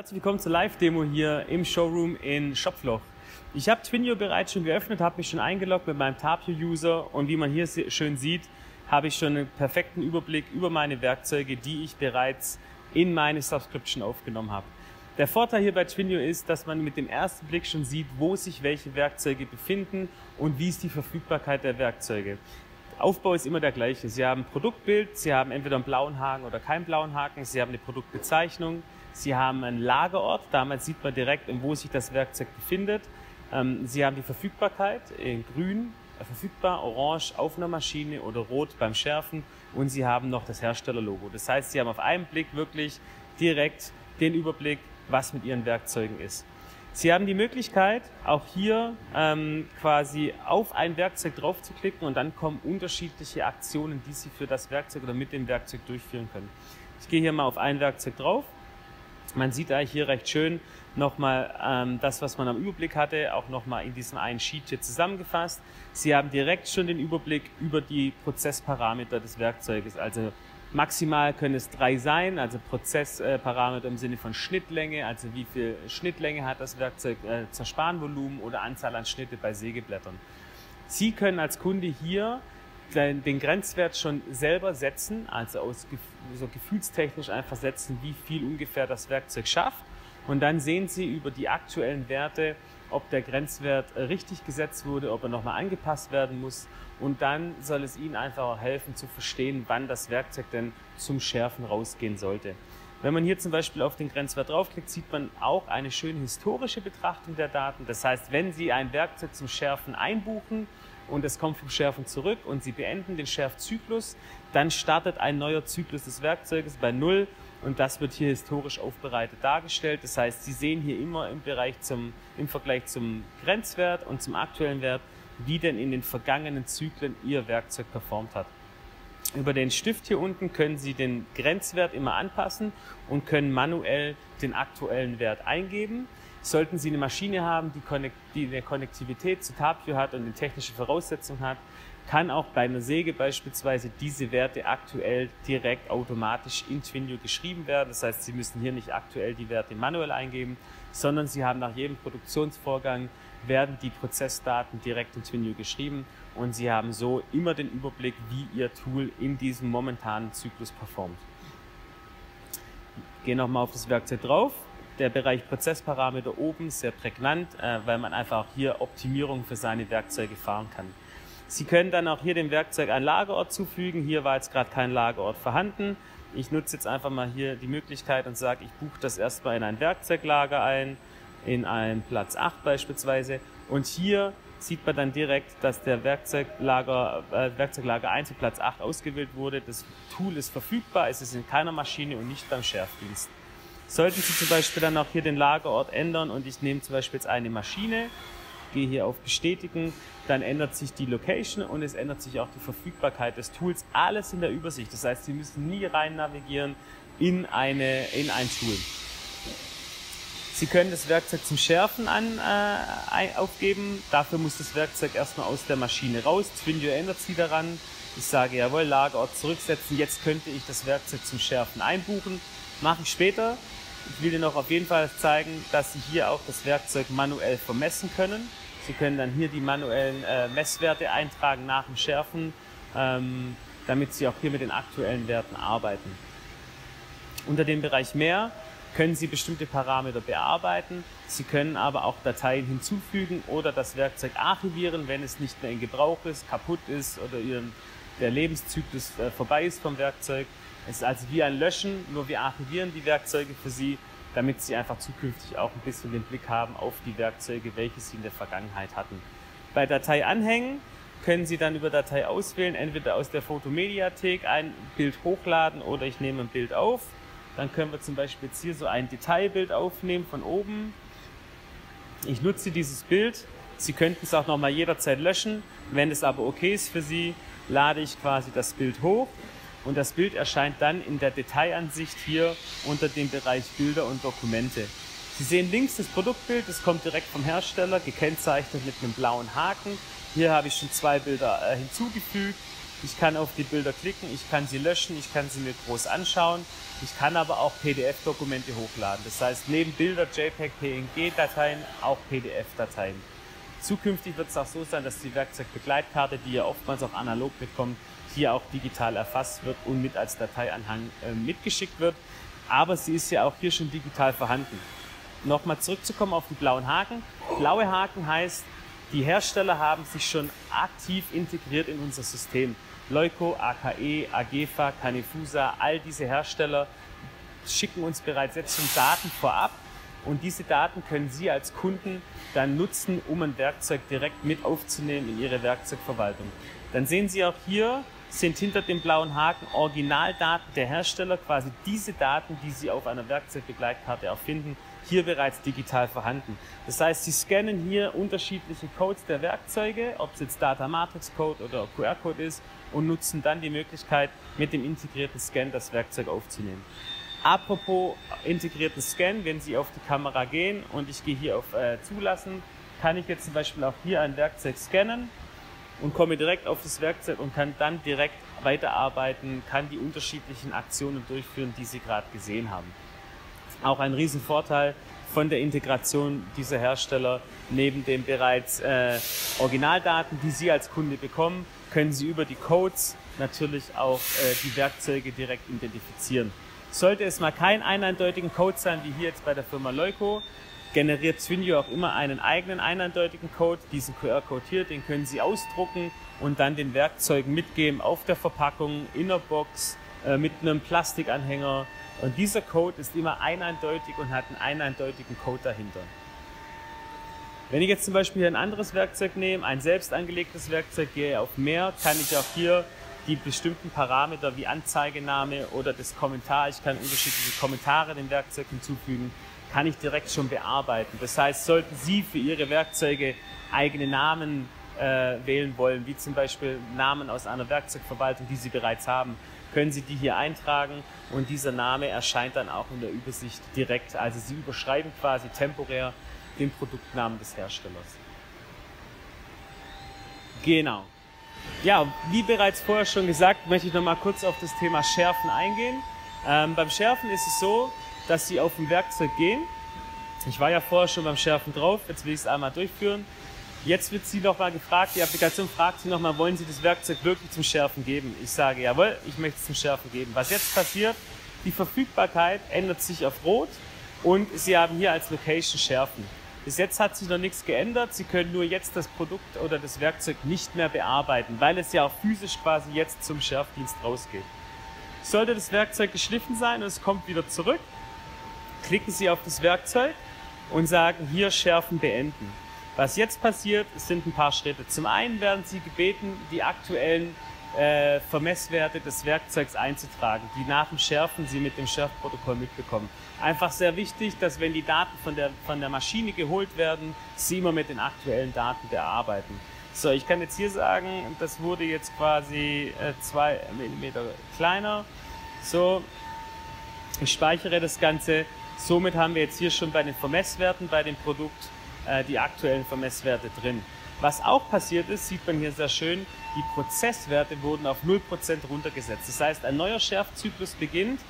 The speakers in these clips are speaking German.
herzlich willkommen zur Live-Demo hier im Showroom in Schopfloch. Ich habe Twinio bereits schon geöffnet, habe mich schon eingeloggt mit meinem Tapio-User und wie man hier schön sieht, habe ich schon einen perfekten Überblick über meine Werkzeuge, die ich bereits in meine Subscription aufgenommen habe. Der Vorteil hier bei Twinio ist, dass man mit dem ersten Blick schon sieht, wo sich welche Werkzeuge befinden und wie ist die Verfügbarkeit der Werkzeuge. Aufbau ist immer der gleiche. Sie haben ein Produktbild, Sie haben entweder einen blauen Haken oder keinen blauen Haken, Sie haben eine Produktbezeichnung, Sie haben einen Lagerort, damals sieht man direkt, wo sich das Werkzeug befindet. Ähm, Sie haben die Verfügbarkeit in grün, äh, verfügbar, orange auf einer Maschine oder rot beim Schärfen und Sie haben noch das Herstellerlogo. Das heißt, Sie haben auf einen Blick wirklich direkt den Überblick, was mit Ihren Werkzeugen ist. Sie haben die Möglichkeit, auch hier ähm, quasi auf ein Werkzeug drauf zu klicken und dann kommen unterschiedliche Aktionen, die Sie für das Werkzeug oder mit dem Werkzeug durchführen können. Ich gehe hier mal auf ein Werkzeug drauf. Man sieht eigentlich hier recht schön nochmal ähm, das, was man am Überblick hatte, auch nochmal in diesem einen Sheet hier zusammengefasst. Sie haben direkt schon den Überblick über die Prozessparameter des Werkzeuges, also Maximal können es drei sein, also Prozessparameter im Sinne von Schnittlänge, also wie viel Schnittlänge hat das Werkzeug, äh, Zerspanvolumen oder Anzahl an Schnitte bei Sägeblättern. Sie können als Kunde hier den Grenzwert schon selber setzen, also aus, so gefühlstechnisch einfach setzen, wie viel ungefähr das Werkzeug schafft. Und dann sehen Sie über die aktuellen Werte, ob der Grenzwert richtig gesetzt wurde, ob er nochmal angepasst werden muss. Und dann soll es Ihnen einfach auch helfen zu verstehen, wann das Werkzeug denn zum Schärfen rausgehen sollte. Wenn man hier zum Beispiel auf den Grenzwert draufklickt, sieht man auch eine schöne historische Betrachtung der Daten. Das heißt, wenn Sie ein Werkzeug zum Schärfen einbuchen und es kommt vom Schärfen zurück und Sie beenden den Schärfzyklus, dann startet ein neuer Zyklus des Werkzeuges bei Null und das wird hier historisch aufbereitet dargestellt. Das heißt, Sie sehen hier immer im Bereich zum, im Vergleich zum Grenzwert und zum aktuellen Wert, wie denn in den vergangenen Zyklen Ihr Werkzeug performt hat. Über den Stift hier unten können Sie den Grenzwert immer anpassen und können manuell den aktuellen Wert eingeben. Sollten Sie eine Maschine haben, die, eine Konnektivität zu Tapio hat und eine technische Voraussetzung hat, kann auch bei einer Säge beispielsweise diese Werte aktuell direkt automatisch in Twinio geschrieben werden. Das heißt, Sie müssen hier nicht aktuell die Werte manuell eingeben, sondern Sie haben nach jedem Produktionsvorgang werden die Prozessdaten direkt in Twinio geschrieben und Sie haben so immer den Überblick, wie Ihr Tool in diesem momentanen Zyklus performt. Gehen nochmal auf das Werkzeug drauf. Der Bereich Prozessparameter oben sehr prägnant, äh, weil man einfach hier Optimierung für seine Werkzeuge fahren kann. Sie können dann auch hier dem Werkzeug einen Lagerort zufügen. Hier war jetzt gerade kein Lagerort vorhanden. Ich nutze jetzt einfach mal hier die Möglichkeit und sage, ich buche das erstmal in ein Werkzeuglager ein, in einen Platz 8 beispielsweise. Und hier sieht man dann direkt, dass der Werkzeuglager, äh, Werkzeuglager 1 und Platz 8 ausgewählt wurde. Das Tool ist verfügbar, es ist in keiner Maschine und nicht beim Schärfdienst. Sollten Sie zum Beispiel dann auch hier den Lagerort ändern und ich nehme zum Beispiel jetzt eine Maschine, gehe hier auf Bestätigen, dann ändert sich die Location und es ändert sich auch die Verfügbarkeit des Tools. Alles in der Übersicht. Das heißt, Sie müssen nie rein navigieren in, eine, in ein Tool. Sie können das Werkzeug zum Schärfen an, äh, aufgeben. Dafür muss das Werkzeug erstmal aus der Maschine raus. Twindio ändert Sie daran. Ich sage, jawohl, Lagerort zurücksetzen. Jetzt könnte ich das Werkzeug zum Schärfen einbuchen. Mache ich später. Ich will Ihnen noch auf jeden Fall zeigen, dass Sie hier auch das Werkzeug manuell vermessen können. Sie können dann hier die manuellen äh, Messwerte eintragen nach dem Schärfen, ähm, damit Sie auch hier mit den aktuellen Werten arbeiten. Unter dem Bereich Mehr können Sie bestimmte Parameter bearbeiten. Sie können aber auch Dateien hinzufügen oder das Werkzeug archivieren, wenn es nicht mehr in Gebrauch ist, kaputt ist oder Ihren, der Lebenszyklus äh, vorbei ist vom Werkzeug. Es ist also wie ein Löschen, nur wir archivieren die Werkzeuge für Sie damit sie einfach zukünftig auch ein bisschen den Blick haben auf die Werkzeuge, welche sie in der Vergangenheit hatten. Bei Datei anhängen können Sie dann über Datei auswählen, entweder aus der Fotomediathek ein Bild hochladen oder ich nehme ein Bild auf. Dann können wir zum Beispiel jetzt hier so ein Detailbild aufnehmen von oben. Ich nutze dieses Bild. Sie könnten es auch nochmal jederzeit löschen. Wenn es aber okay ist für Sie, lade ich quasi das Bild hoch und das Bild erscheint dann in der Detailansicht hier unter dem Bereich Bilder und Dokumente. Sie sehen links das Produktbild, das kommt direkt vom Hersteller, gekennzeichnet mit einem blauen Haken. Hier habe ich schon zwei Bilder äh, hinzugefügt. Ich kann auf die Bilder klicken, ich kann sie löschen, ich kann sie mir groß anschauen. Ich kann aber auch PDF-Dokumente hochladen. Das heißt, neben Bilder, JPEG, PNG-Dateien auch PDF-Dateien. Zukünftig wird es auch so sein, dass die Werkzeugbegleitkarte, die ihr oftmals auch analog bekommt, hier auch digital erfasst wird und mit als Dateianhang äh, mitgeschickt wird. Aber sie ist ja auch hier schon digital vorhanden. Nochmal zurückzukommen auf die blauen Haken. Blaue Haken heißt, die Hersteller haben sich schon aktiv integriert in unser System. Leuco, AKE, AGEFA, Canefusa, all diese Hersteller schicken uns bereits jetzt schon Daten vorab und diese Daten können Sie als Kunden dann nutzen, um ein Werkzeug direkt mit aufzunehmen in Ihre Werkzeugverwaltung. Dann sehen Sie auch hier, sind hinter dem blauen Haken Originaldaten der Hersteller, quasi diese Daten, die Sie auf einer Werkzeugbegleitkarte auch finden, hier bereits digital vorhanden. Das heißt, Sie scannen hier unterschiedliche Codes der Werkzeuge, ob es jetzt Data Matrix Code oder QR-Code ist, und nutzen dann die Möglichkeit, mit dem integrierten Scan das Werkzeug aufzunehmen. Apropos integrierten Scan, wenn Sie auf die Kamera gehen und ich gehe hier auf äh, Zulassen, kann ich jetzt zum Beispiel auch hier ein Werkzeug scannen und komme direkt auf das Werkzeug und kann dann direkt weiterarbeiten, kann die unterschiedlichen Aktionen durchführen, die Sie gerade gesehen haben. Auch ein Riesenvorteil von der Integration dieser Hersteller. Neben den bereits äh, Originaldaten, die Sie als Kunde bekommen, können Sie über die Codes natürlich auch äh, die Werkzeuge direkt identifizieren. Sollte es mal kein eindeutigen Code sein, wie hier jetzt bei der Firma Leuco, generiert Zwinio auch immer einen eigenen eindeutigen Code. Diesen QR-Code hier, den können Sie ausdrucken und dann den Werkzeugen mitgeben auf der Verpackung, in der Box, äh, mit einem Plastikanhänger. Und dieser Code ist immer eindeutig und hat einen eindeutigen Code dahinter. Wenn ich jetzt zum Beispiel ein anderes Werkzeug nehme, ein selbst angelegtes Werkzeug, gehe auf mehr, kann ich auch hier die bestimmten Parameter wie Anzeigename oder das Kommentar, ich kann unterschiedliche Kommentare dem Werkzeug hinzufügen, kann ich direkt schon bearbeiten. Das heißt, sollten Sie für Ihre Werkzeuge eigene Namen äh, wählen wollen, wie zum Beispiel Namen aus einer Werkzeugverwaltung, die Sie bereits haben, können Sie die hier eintragen und dieser Name erscheint dann auch in der Übersicht direkt. Also Sie überschreiben quasi temporär den Produktnamen des Herstellers. Genau. Ja, wie bereits vorher schon gesagt, möchte ich noch mal kurz auf das Thema Schärfen eingehen. Ähm, beim Schärfen ist es so, dass Sie auf ein Werkzeug gehen. Ich war ja vorher schon beim Schärfen drauf, jetzt will ich es einmal durchführen. Jetzt wird Sie noch mal gefragt, die Applikation fragt Sie noch mal, wollen Sie das Werkzeug wirklich zum Schärfen geben? Ich sage, jawohl, ich möchte es zum Schärfen geben. Was jetzt passiert, die Verfügbarkeit ändert sich auf Rot und Sie haben hier als Location Schärfen. Bis jetzt hat sich noch nichts geändert. Sie können nur jetzt das Produkt oder das Werkzeug nicht mehr bearbeiten, weil es ja auch physisch quasi jetzt zum Schärfdienst rausgeht. Sollte das Werkzeug geschliffen sein und es kommt wieder zurück, klicken Sie auf das Werkzeug und sagen hier Schärfen beenden. Was jetzt passiert, sind ein paar Schritte. Zum einen werden Sie gebeten, die aktuellen äh, Vermesswerte des Werkzeugs einzutragen, die nach dem Schärfen Sie mit dem Schärfprotokoll mitbekommen. Einfach sehr wichtig, dass wenn die Daten von der, von der Maschine geholt werden, Sie immer mit den aktuellen Daten bearbeiten. So, ich kann jetzt hier sagen, das wurde jetzt quasi 2 äh, mm kleiner. So, ich speichere das Ganze. Somit haben wir jetzt hier schon bei den Vermesswerten bei dem Produkt äh, die aktuellen Vermesswerte drin. Was auch passiert ist, sieht man hier sehr schön, die Prozesswerte wurden auf 0% runtergesetzt. Das heißt, ein neuer Schärfzyklus beginnt,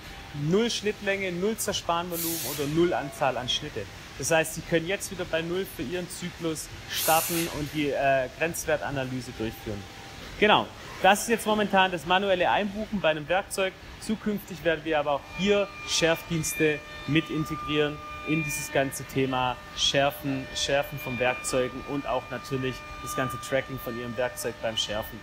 null Schnittlänge, null Zersparenvolumen oder null Anzahl an Schnitte. Das heißt, Sie können jetzt wieder bei Null für Ihren Zyklus starten und die äh, Grenzwertanalyse durchführen. Genau, das ist jetzt momentan das manuelle Einbuchen bei einem Werkzeug. Zukünftig werden wir aber auch hier Schärfdienste mit integrieren in dieses ganze Thema Schärfen, Schärfen von Werkzeugen und auch natürlich das ganze Tracking von Ihrem Werkzeug beim Schärfen.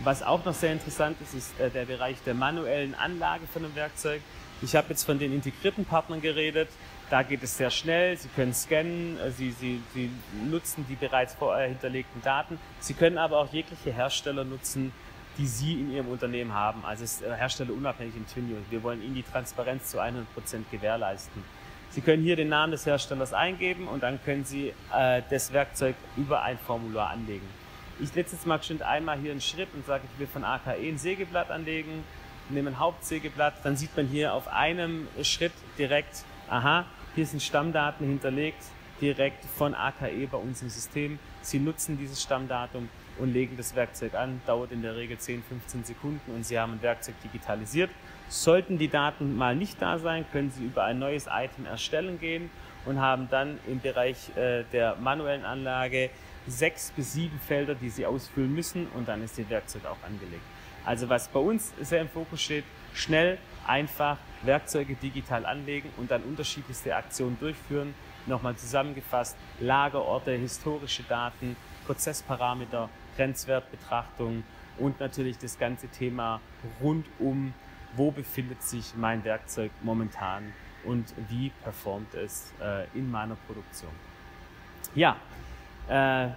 Was auch noch sehr interessant ist, ist äh, der Bereich der manuellen Anlage von einem Werkzeug. Ich habe jetzt von den integrierten Partnern geredet. Da geht es sehr schnell. Sie können scannen, äh, Sie, Sie, Sie nutzen die bereits vorher hinterlegten Daten. Sie können aber auch jegliche Hersteller nutzen, die Sie in Ihrem Unternehmen haben. Also es ist äh, herstellerunabhängig im Twinio. Wir wollen Ihnen die Transparenz zu 100% gewährleisten. Sie können hier den Namen des Herstellers eingeben und dann können Sie äh, das Werkzeug über ein Formular anlegen. Ich setze jetzt mal bestimmt einmal hier einen Schritt und sage, ich will von AKE ein Sägeblatt anlegen, nehme ein Hauptsägeblatt, dann sieht man hier auf einem Schritt direkt, aha, hier sind Stammdaten hinterlegt, direkt von AKE bei uns im System. Sie nutzen dieses Stammdatum und legen das Werkzeug an. Dauert in der Regel 10, 15 Sekunden und Sie haben ein Werkzeug digitalisiert. Sollten die Daten mal nicht da sein, können Sie über ein neues Item erstellen gehen und haben dann im Bereich äh, der manuellen Anlage sechs bis sieben Felder, die Sie ausfüllen müssen und dann ist Ihr Werkzeug auch angelegt. Also was bei uns sehr im Fokus steht, schnell, einfach Werkzeuge digital anlegen und dann unterschiedlichste Aktionen durchführen. Nochmal zusammengefasst, Lagerorte, historische Daten, Prozessparameter, Grenzwertbetrachtung und natürlich das ganze Thema rund um, wo befindet sich mein Werkzeug momentan und wie performt es äh, in meiner Produktion. Ja, äh,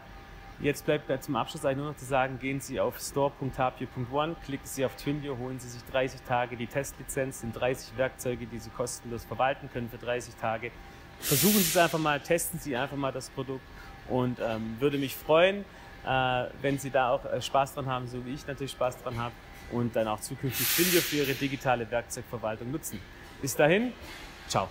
Jetzt bleibt mir zum Abschluss eigentlich nur noch zu sagen, gehen Sie auf store.tapio.one, klicken Sie auf Twindio, holen Sie sich 30 Tage die Testlizenz, sind 30 Werkzeuge, die Sie kostenlos verwalten können für 30 Tage. Versuchen Sie es einfach mal, testen Sie einfach mal das Produkt und ähm, würde mich freuen, äh, wenn Sie da auch äh, Spaß dran haben, so wie ich natürlich Spaß dran habe und dann auch zukünftig Twindio für Ihre digitale Werkzeugverwaltung nutzen. Bis dahin, ciao.